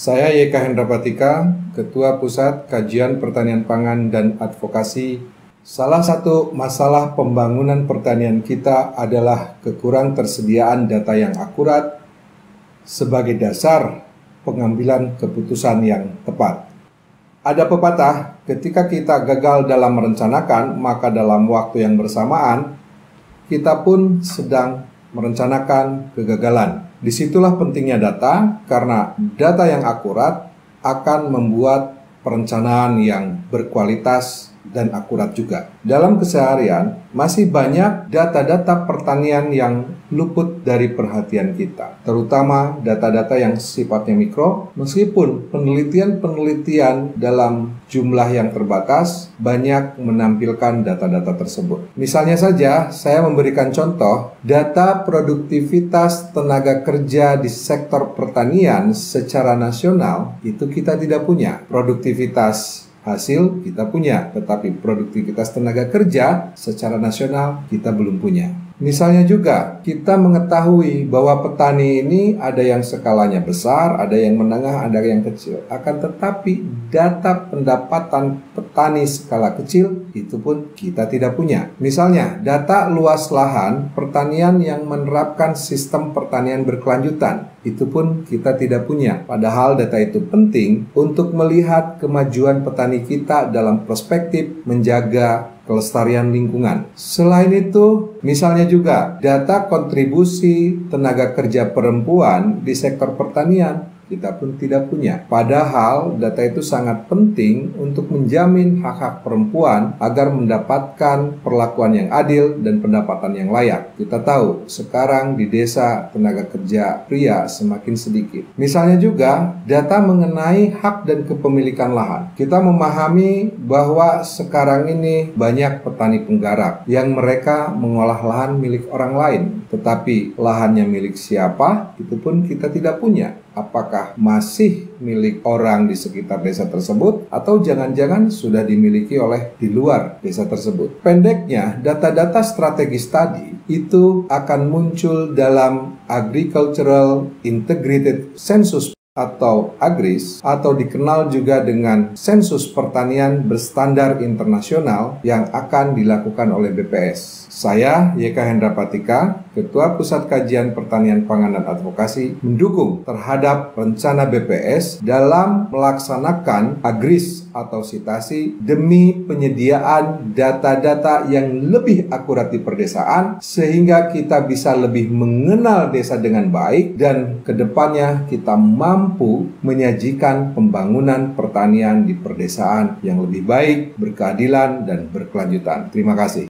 Saya YK Hendra Patika, Ketua Pusat Kajian Pertanian Pangan dan Advokasi. Salah satu masalah pembangunan pertanian kita adalah kekurang tersediaan data yang akurat sebagai dasar pengambilan keputusan yang tepat. Ada pepatah, ketika kita gagal dalam merencanakan, maka dalam waktu yang bersamaan, kita pun sedang merencanakan kegagalan. Di situlah pentingnya data, karena data yang akurat akan membuat perencanaan yang berkualitas dan akurat juga. Dalam keseharian, masih banyak data-data pertanian yang luput dari perhatian kita, terutama data-data yang sifatnya mikro, meskipun penelitian-penelitian dalam jumlah yang terbatas banyak menampilkan data-data tersebut. Misalnya saja, saya memberikan contoh data produktivitas tenaga kerja di sektor pertanian secara nasional itu kita tidak punya. Produktivitas hasil kita punya, tetapi produktivitas tenaga kerja secara nasional kita belum punya. Misalnya juga, kita mengetahui bahwa petani ini ada yang skalanya besar, ada yang menengah, ada yang kecil. Akan tetapi, data pendapatan petani skala kecil itu pun kita tidak punya. Misalnya, data luas lahan pertanian yang menerapkan sistem pertanian berkelanjutan itu pun kita tidak punya. Padahal data itu penting untuk melihat kemajuan petani kita dalam perspektif menjaga kelestarian lingkungan. Selain itu, misalnya juga data kontribusi tenaga kerja perempuan di sektor pertanian kita pun tidak punya. Padahal data itu sangat penting untuk menjamin hak-hak perempuan agar mendapatkan perlakuan yang adil dan pendapatan yang layak. Kita tahu sekarang di desa tenaga kerja pria semakin sedikit. Misalnya juga data mengenai hak dan kepemilikan lahan. Kita memahami bahwa sekarang ini banyak petani penggarap yang mereka mengolah lahan milik orang lain, tetapi lahannya milik siapa itu pun kita tidak punya apakah masih milik orang di sekitar desa tersebut atau jangan-jangan sudah dimiliki oleh di luar desa tersebut. Pendeknya, data-data strategis tadi itu akan muncul dalam Agricultural Integrated Census atau AGRIS atau dikenal juga dengan sensus pertanian berstandar internasional yang akan dilakukan oleh BPS. Saya YK Hendra Patika, Ketua Pusat Kajian Pertanian Pangan dan Advokasi, mendukung terhadap rencana BPS dalam melaksanakan AGRIS atau sitasi demi penyediaan data-data yang lebih akurat di perdesaan sehingga kita bisa lebih mengenal desa dengan baik dan ke depannya kita mampu menyajikan pembangunan pertanian di perdesaan yang lebih baik, berkeadilan, dan berkelanjutan. Terima kasih.